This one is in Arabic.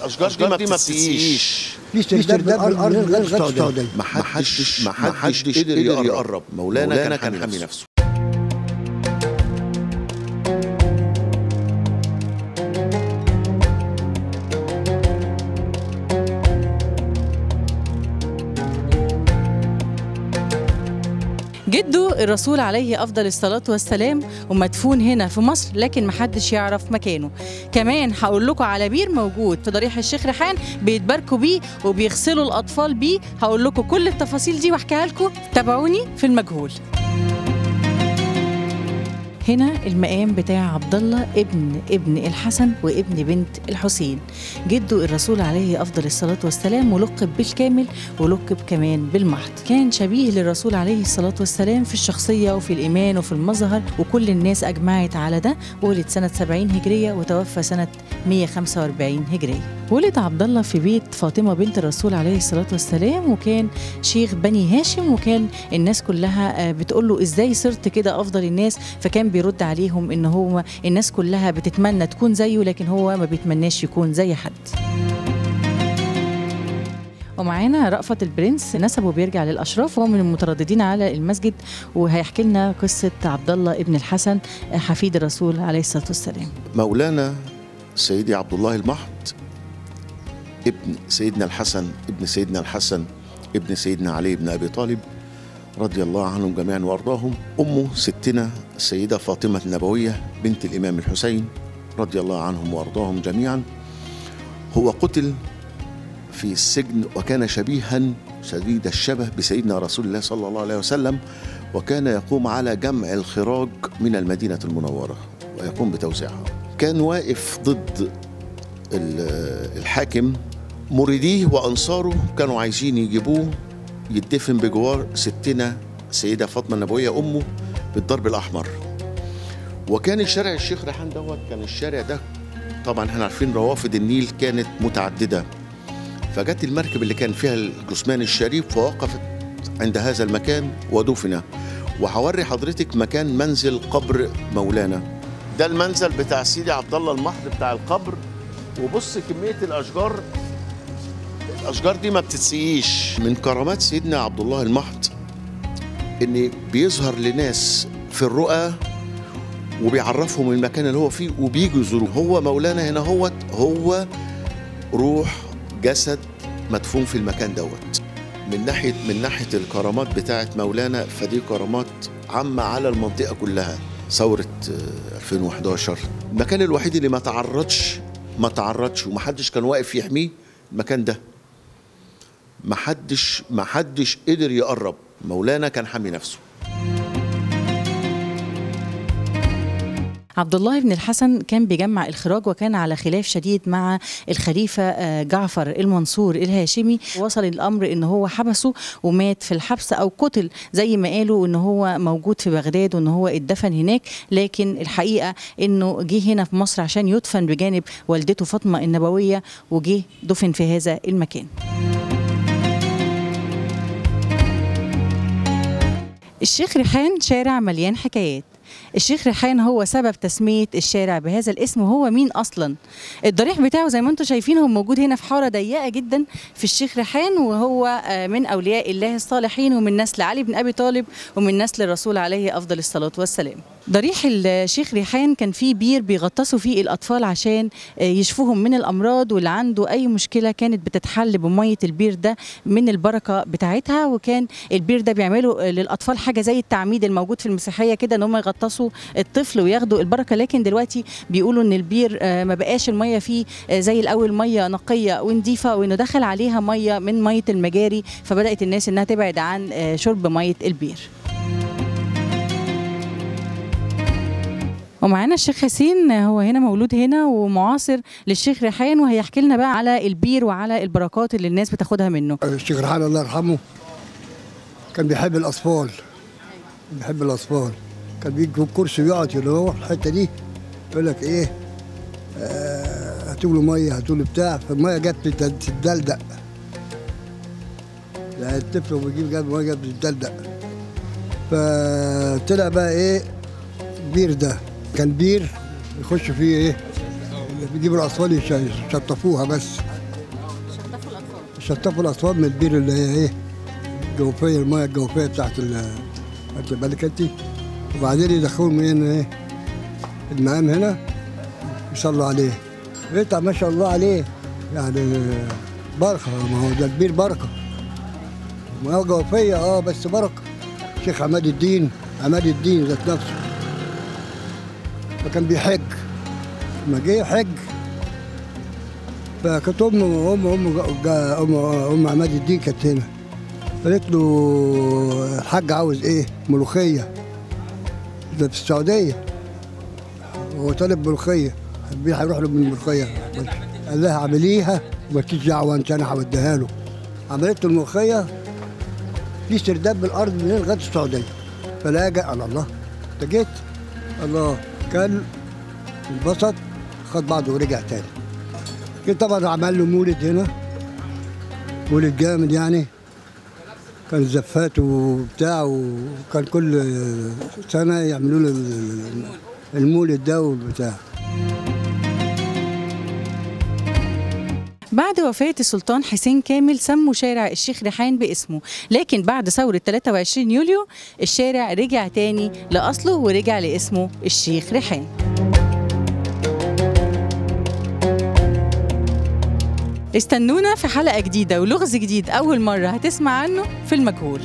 الأشجار دي ما بتسقيش استرداد الأرض غير اقتصادي ما حدش ما حدش قدر يقرب. مولانا كان حامي نفسه. جده الرسول عليه أفضل الصلاة والسلام ومدفون هنا في مصر لكن محدش يعرف مكانه. كمان هقول لكم على بير موجود في ضريح الشيخ ريحان بيتباركوا بيه وبيغسلوا الأطفال بيه. هقول لكم كل التفاصيل دي وأحكيها لكم. تابعوني في المجهول. هنا المقام بتاع عبد الله ابن ابن الحسن وابن بنت الحسين. جده الرسول عليه أفضل الصلاة والسلام ولقب بالكامل ولقب كمان بالمحض كان شبيه للرسول عليه الصلاة والسلام في الشخصية وفي الإيمان وفي المظهر وكل الناس أجمعت على ده. ولد سنة 70 هجرية وتوفى سنة 145 هجرية. ولد عبد الله في بيت فاطمة بنت الرسول عليه الصلاة والسلام وكان شيخ بني هاشم وكان الناس كلها بتقول له إزاي صرت كده أفضل الناس؟ فكان بيرد عليهم إن هو الناس كلها بتتمنى تكون زيه لكن هو ما بيتمناش يكون زي حد. ومعانا رأفت البرنس نسبه بيرجع للأشراف. وهو من المترددين على المسجد وهيحكي لنا قصة عبد الله ابن الحسن حفيد الرسول عليه الصلاة والسلام. مولانا سيدي عبد الله المحض ابن سيدنا الحسن ابن سيدنا الحسن ابن سيدنا علي بن أبي طالب رضي الله عنهم جميعا وأرضاهم امه ستنا السيدة فاطمة النبوية بنت الإمام الحسين رضي الله عنهم وأرضاهم جميعا. هو قتل في السجن وكان شبيها شديد الشبه بسيدنا رسول الله صلى الله عليه وسلم وكان يقوم على جمع الخراج من المدينة المنورة ويقوم بتوزيعها كان واقف ضد الحاكم مريديه وأنصاره كانوا عايزين يجيبوه يدفن بجوار ستنا السيدة فاطمة النبوية أمه بالضرب الأحمر. وكان الشارع الشيخ ريحان دوت كان الشارع ده طبعا إحنا عارفين روافد النيل كانت متعددة. فجت المركب اللي كان فيها الجثمان الشريف فوقفت عند هذا المكان ودفن. وهوري حضرتك مكان منزل قبر مولانا. ده المنزل بتاع سيدي عبد الله المحض بتاع القبر. وبص كمية الأشجار الأشجار دي ما بتتسقيش. من كرامات سيدنا عبد الله المحض إن بيظهر لناس في الرؤى وبيعرفهم المكان اللي هو فيه وبيجوا يزوروه هو مولانا هنا هو هو روح جسد مدفون في المكان دوت. من ناحية من ناحية الكرامات بتاعه مولانا فدي كرامات عامة على المنطقة كلها. ثورة 2011 المكان الوحيد اللي ما تعرضش ما تعرضش ومحدش كان واقف يحميه المكان ده. محدش محدش قدر يقرب. مولانا كان حامي نفسه. عبد الله بن الحسن كان بيجمع الخراج وكان على خلاف شديد مع الخليفة جعفر المنصور الهاشمي. وصل الأمر إن هو حبسه ومات في الحبس أو قتل. زي ما قالوا إن هو موجود في بغداد وإن هو اتدفن هناك. لكن الحقيقة إنه جه هنا في مصر عشان يدفن بجانب والدته فاطمة النبوية وجه دفن في هذا المكان. الشيخ ريحان شارع مليان حكايات. الشيخ ريحان هو سبب تسمية الشارع بهذا الاسم وهو مين أصلا؟ الضريح بتاعه زي ما أنتم شايفين هو موجود هنا في حارة ضيقة جدا في الشيخ ريحان وهو من أولياء الله الصالحين ومن نسل علي بن أبي طالب ومن نسل الرسول عليه أفضل الصلاة والسلام. ضريح الشيخ ريحان كان فيه بير بيغطسوا فيه الأطفال عشان يشفوهم من الأمراض واللي عنده أي مشكلة كانت بتتحل بمية البير ده من البركة بتاعتها وكان البير ده بيعملوا للأطفال حاجة زي التعميد الموجود في المسيحية كده إن هم يغطسوا الطفل وياخدوا البركة. لكن دلوقتي بيقولوا إن البير ما بقاش المية فيه زي الأول مية نقية ونضيفة وإنه دخل عليها مية من مية المجاري فبدأت الناس إنها تبعد عن شرب مية البير. ومعانا الشيخ حسين هو هنا مولود هنا ومعاصر للشيخ ريحان وهيحكي لنا بقى على البير وعلى البركات اللي الناس بتاخدها منه. الشيخ ريحان الله يرحمه كان بيحب الأطفال بيحب الأطفال. كان بيجي الكرسي هو في الحتة دي يقول لك إيه آه هاتوا له مية هاتوا له بتاع. فالمية جت تتدلدق. يعني الطفل بيجيب جاب مية جت تتدلدق. فطلع بقى إيه البير ده. كان بير يخش فيه إيه بيجيبوا الأطفال يش- يشطفوها بس. يشطفوا الأطفال من البير اللي هي إيه الجوفية المية الجوفية بتاعت ال واخد بالك انت وبعدين يدخلوا من إيه المقام هنا يصلوا عليه. بيطلع ما شاء الله عليه يعني بركة ما هو ده البير بركة. ما هو جوفيه آه بس بركة. شيخ عماد الدين عماد الدين ذات نفسه. فكان بيحج. لما جه يحج فكانت أمه أم أم جا- أم أم عماد الدين كانت هنا. قالت له الحاج عاوز إيه؟ ملوخية. ده في السعودية. هو طالب ملوخية. البيه هيروح له بالملوخيه قال لها اعمليها ومالكيش دعوة انت أنا هوديها له. عملت الملوخية في سرداب بالارض من هنا لغاية السعودية. فلا جاء قال الله. انت جيت الله كان انبسط خد بعضه ورجع تاني. كده طبعا عمل له مولد هنا. مولد جامد يعني. كان زفات وبتاع وكان كل سنة يعملوا له المولد ده والبتاع بعد وفاة السلطان حسين كامل سموا شارع الشيخ ريحان باسمه لكن بعد ثورة 23 يوليو الشارع رجع تاني لأصله ورجع لاسمه الشيخ ريحان. استنونا في حلقة جديدة ولغز جديد أول مرة هتسمع عنه في المجهول.